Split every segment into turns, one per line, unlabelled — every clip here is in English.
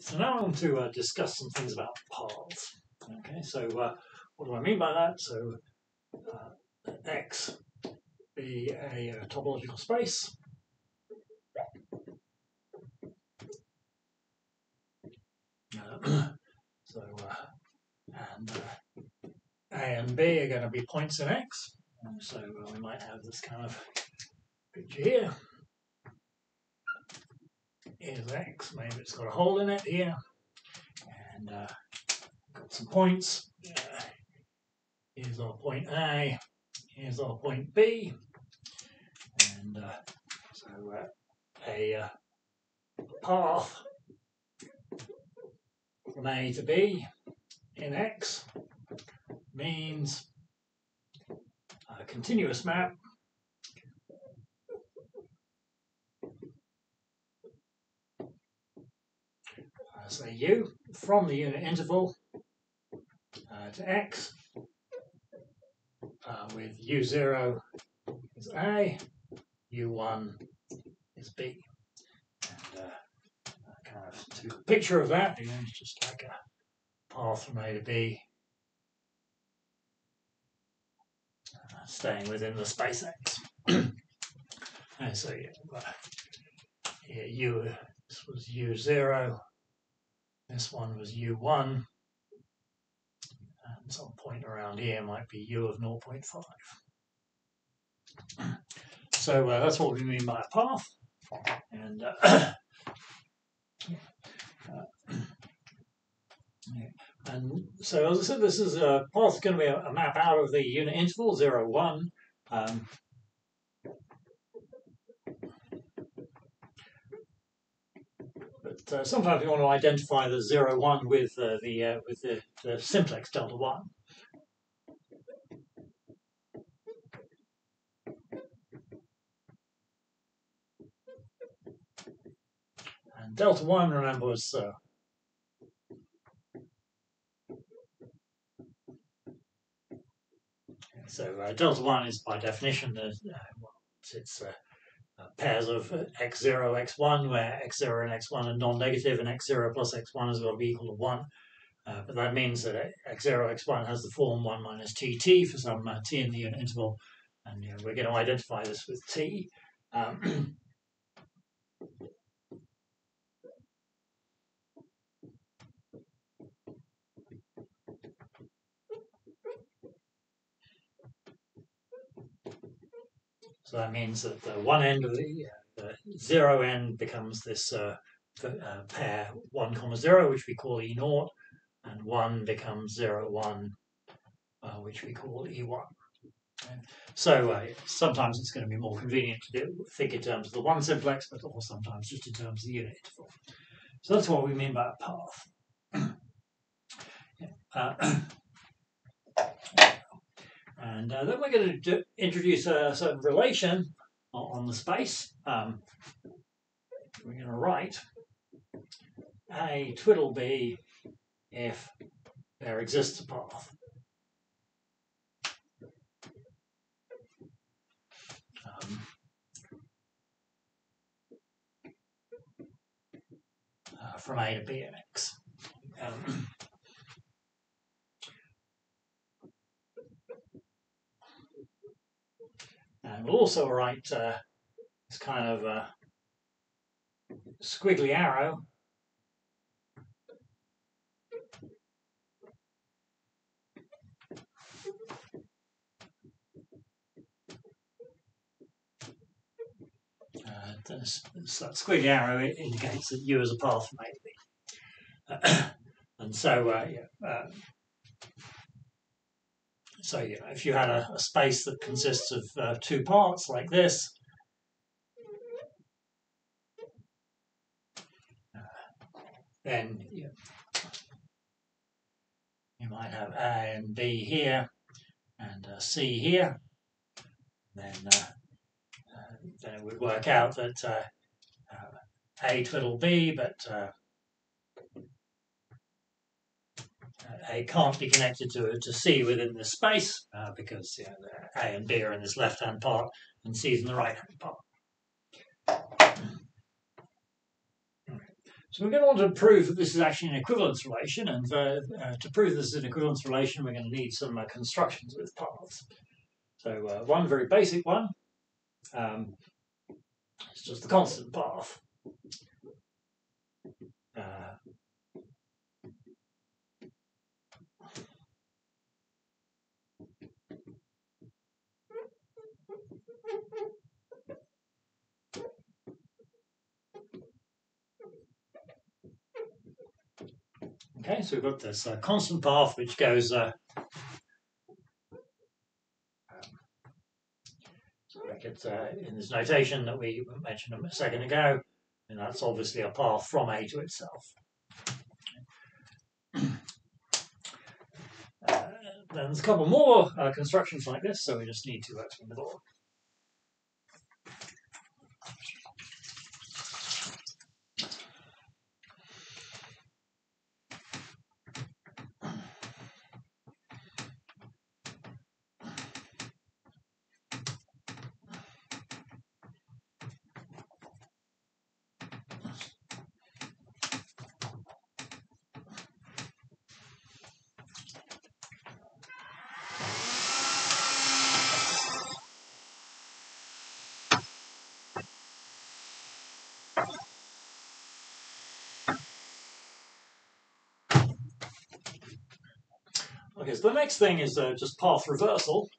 So now I want to uh, discuss some things about paths. Okay, so uh, what do I mean by that? So uh, X be a, uh, topological space. So uh, and uh, A and B are going to be points in X. So we might have this kind of picture here is X. Maybe it's got a hole in it here. And uh, got some points. Uh, here's our point A. Here's our point B. And uh, so uh, a uh, path from A to B in X means a continuous map say u from the unit interval uh, to x uh, with u0 is a, u1 is b. And uh, kind of a picture of that, you know, just like a path from A to B, uh, staying within the space x. and so yeah, yeah, u this was u0 this one was U1, and some point around here might be U of 0.5. So uh, that's what we mean by a path. And uh, uh, and so as I said, this is a path going to be a, map out of the unit interval 0, 1. Um, uh, sometimes you want to identify the zero one with uh, the uh, with the, the simplex delta one. And delta one, remember, was uh, so uh, delta one is by definition uh, it's pairs of x0, x1, where x0 and x1 are non-negative, and x0 plus x1 is going to be equal to 1. Uh, but that means that x0, x1 has the form 1 minus tt for some uh, t in the unit interval, and you know, we're going to identify this with t. Um, So that means that the one end of the, uh, the zero end becomes this uh, uh, pair 1 comma 0, which we call E naught, and 1 becomes 0, 1, uh, which we call E1. So uh, sometimes it's going to be more convenient to do, think in terms of the one simplex, but or sometimes just in terms of the unit interval. So that's what we mean by a path. uh, and uh, then we're going to introduce a certain relation on the space. Um, we're going to write a twiddle b if there exists a path. Um, uh, from A to B and X. Um, And we'll also write uh, this kind of uh, squiggly arrow this, that squiggly arrow indicates that you as a path from A to B. Uh, and so, uh, yeah, uh, so you know, if you had a, a space that consists of uh, two parts like this, uh, then you, you, might have A and B here and uh, C here. Then, uh, uh, then it would work out that uh, A twiddle B, but A can't be connected to, to C within this space uh, because you know, A and B are in this left-hand part and C is in the right-hand part. So we're going to want to prove that this is actually an equivalence relation, and uh, to prove this is an equivalence relation, we're going to need some uh, constructions with paths. So uh, one very basic one, um, it's just the constant path. Uh, Okay, so we've got this uh, constant path which goes uh, like it's uh, in this notation that we mentioned a second ago, and that's obviously a path from A to itself. Uh, then there's a couple more uh, constructions like this, so we just need to explain the board. Okay, so the next thing is uh, just path reversal.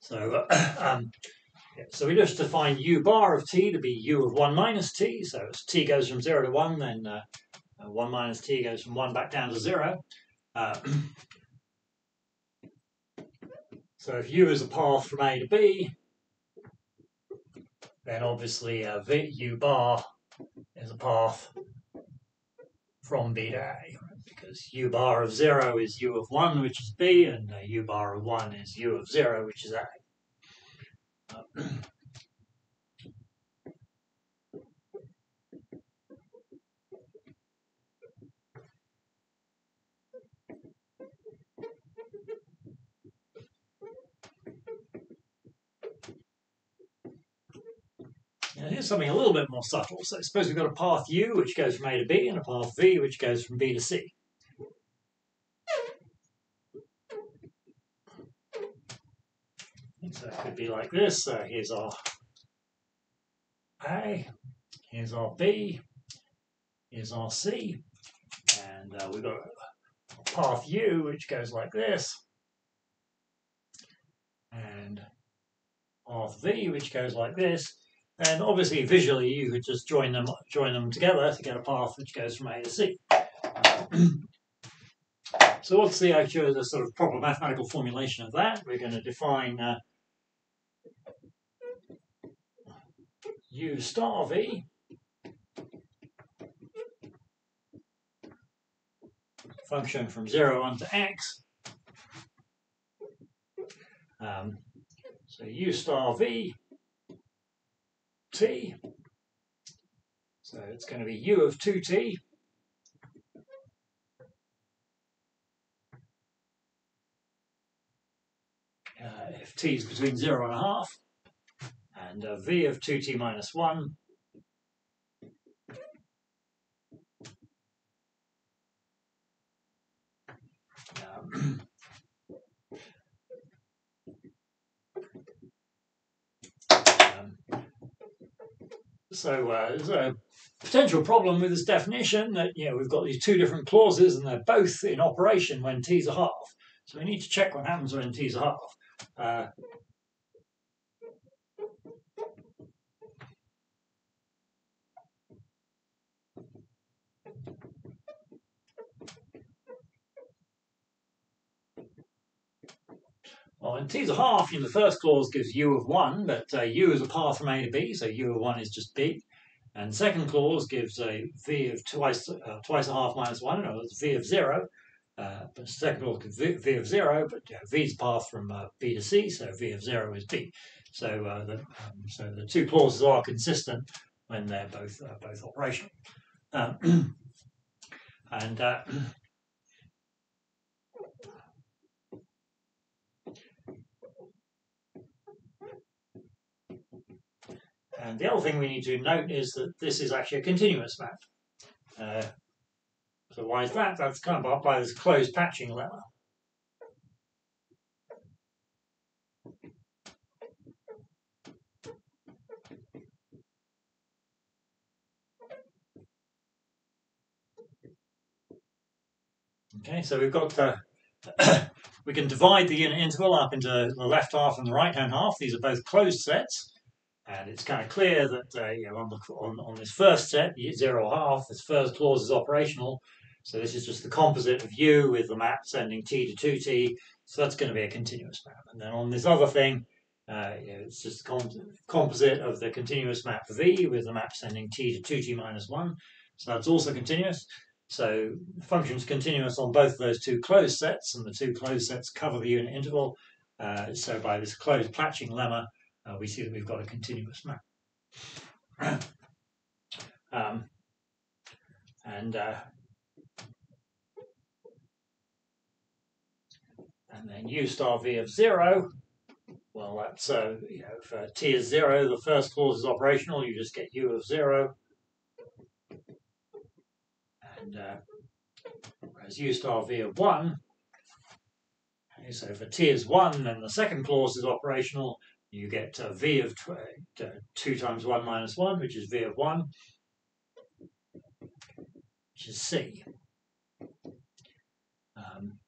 So uh, um, so we just define u bar of t to be u of 1 minus t. So as t goes from 0 to 1, then uh, uh 1 minus t goes from 1 back down to 0. Uh, so if u is a path from A to B, then obviously uh, v, u bar is a path from B to A. Because u bar of 0 is u of 1, which is B, and uh, u bar of 1 is u of 0, which is A. Now here's something a little bit more subtle. So suppose we've got a path u which goes from A to B and a path v which goes from B to C. So it could be like this. Uh, here's our A, here's our B, here's our C, and uh, we've got a path U which goes like this, and path V which goes like this, and obviously visually you could just join them join them together to get a path which goes from A to C. so what's the actual sort of proper mathematical formulation of that? We're going to define uh, u star v function from 0 on to x. Um, so u star v t. So it's going to be u of 2t. Uh, if t is between 0 and a half and uh, v of 2t minus 1 um, um, so uh, there's a potential problem with this definition that you know we've got these two different clauses and they're both in operation when t's a half. So we need to check what happens when t's a half. Uh, Well, in T's a half, you know, the first clause gives u of 1, but uh, u is a path from A to B, so u of 1 is just B. And second clause gives a v of twice uh, twice a half minus 1, in other words, v of 0. uh, but second order v, v of zero, but you know, v is path from uh, b to c, so v of zero is b. So uh, the um, so the two clauses are consistent when they're both uh, both operational. Um, and And the other thing we need to note is that this is actually a continuous map. Uh, so why is that? That's kind of by this closed patching lemma. Okay, so we've got, uh, we can divide the unit interval up into the left half and the right hand half. These are both closed sets. And it's kind of clear that uh, you know, on, the, on, on this first set, zero half, this first clause is operational. So this is just the composite of u with the map sending t to 2t. So that's going to be a continuous map. And then on this other thing, uh, you know, it's just the comp composite of the continuous map v with the map sending t to 2t minus 1. So that's also continuous. So the function is continuous on both of those two closed sets, and the two closed sets cover the unit interval. Uh, so by this closed patching lemma, uh, we see that we've got a continuous map. um, and uh, and then u star v of zero. Well, that's uh, you know, if t is zero, the first clause is operational. You just get u of zero, and uh, whereas u star v of one. Okay, so for t is one, then the second clause is operational you get uh, v of uh, 2 times 1 minus 1, which is v of 1, which is c. Um,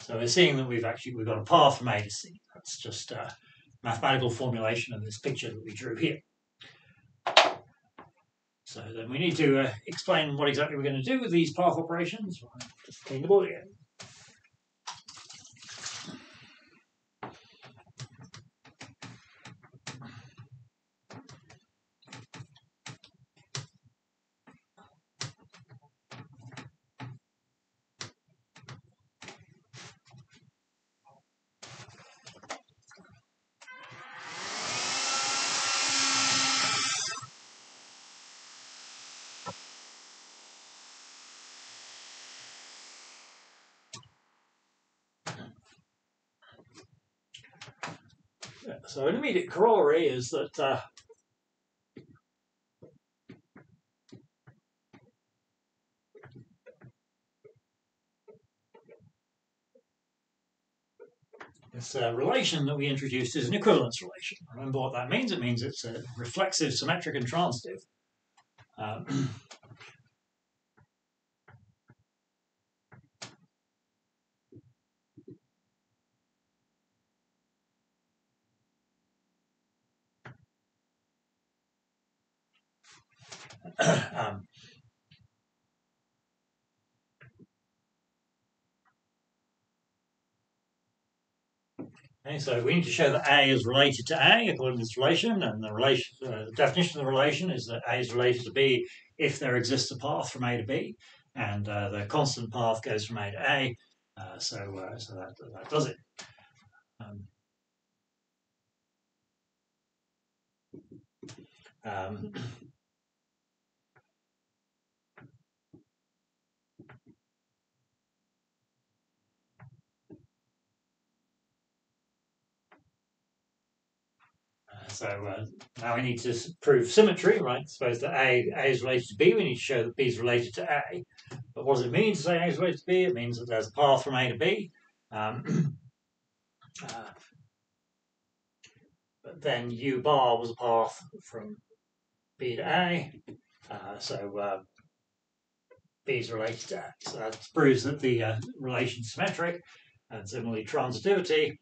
so we're seeing that we've actually we've got a path from A to C. That's just a mathematical formulation of this picture that we drew here. So then we need to uh, explain what exactly we're going to do with these path operations. Just clean the board again. So an immediate corollary is that uh, this uh, relation that we introduced is an equivalence relation. Remember what that means? It means it's a reflexive, symmetric, and transitive. Um, okay, so we need to show that A is related to A according to this relation, and the relation, uh, the definition of the relation is that A is related to B if there exists a path from A to B, and uh, the constant path goes from A to A. Uh, so, uh, so that that does it. Um, um, So uh, now we need to prove symmetry, right? Suppose that A, A is related to B. We need to show that B is related to A. But what does it mean to say A is related to B? It means that there's a path from A to B. Um, uh, but then U bar was a path from B to A. Uh, so uh, B is related to A. So that proves that the uh, relation is symmetric. And similarly, transitivity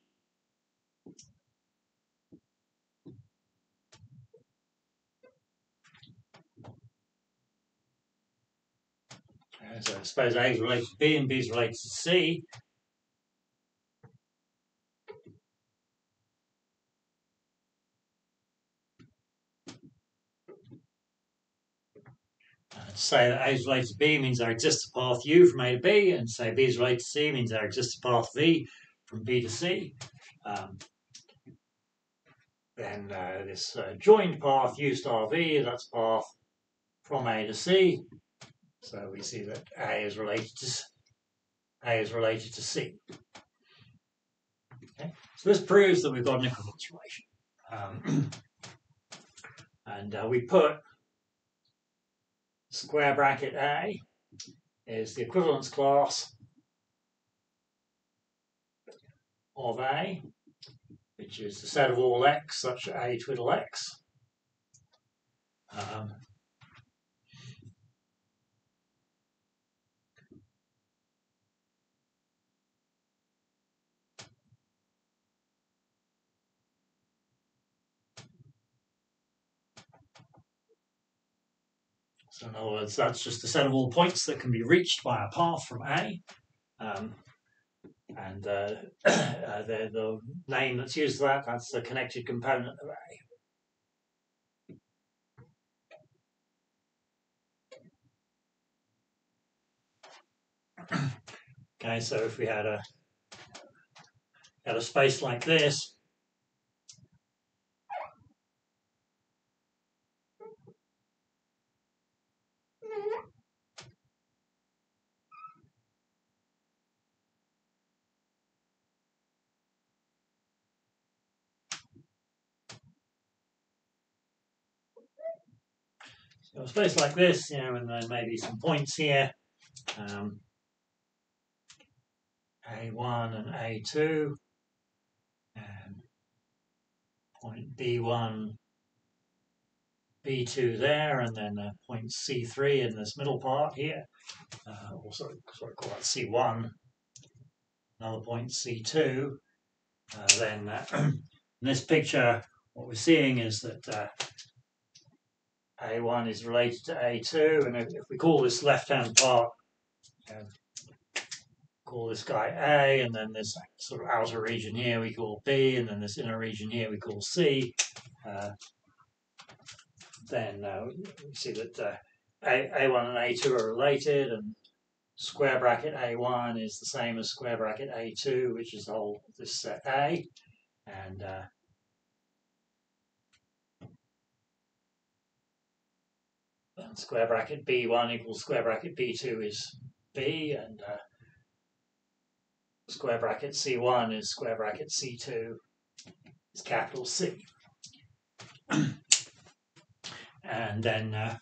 So I suppose A is related to B and B is related to C. to say that A is related to B means there exists a path U from A to B, and say B is related to C means there exists a path V from B to C. Um, then uh, this uh, joined path U star V, that's path from A to C. So we see that A is related to A is related to C. Okay, so this proves that we've got an equivalence relation. Um, and uh, we put square bracket A is the equivalence class of A, which is the set of all x such that A twiddle x. Um, So in other words, that's just a set of all points that can be reached by a path from A. Um, and uh, uh, the, the name that's used for that, that's the connected component of A. Okay, so if we had a had a space like this, So a space like this, you know, and then maybe some points here, um, A1 and A2, and point B1, B2 there, and then uh, point C3 in this middle part here, uh, or sorry, call that C1, another point C2, uh, then uh, in this picture, what we're seeing is that uh, a1 is related to A2, and if, we call this left-hand part, call this guy A, and then this sort of outer region here we call B, and then this inner region here we call C, uh, then uh, we see that uh, A, A1 and A2 are related, and square bracket A1 is the same as square bracket A2, which is the whole this set A, and uh, square bracket b1 equals square bracket b2 is b, and uh, square bracket c1 is square bracket c2 is capital C. and then uh,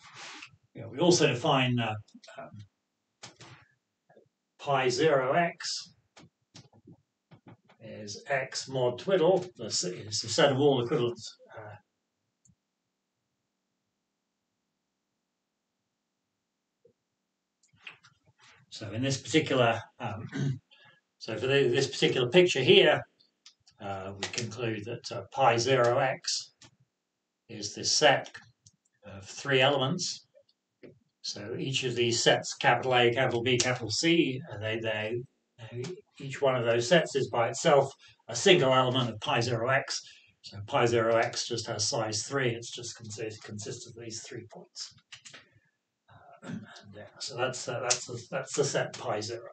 you know, we also define uh, um, pi 0x is x mod twiddle, it's the set of all equivalent So in this particular, um, so for the, this particular picture here, uh, we conclude that uh, pi 0x is this set of three elements. So each of these sets, capital A, capital B, capital C, uh, they, they, each one of those sets is by itself a single element of pi 0x. So pi 0x just has size 3, it's just consist, consists of these three points. Yeah, so that's uh, that's the, that's the set pi zero.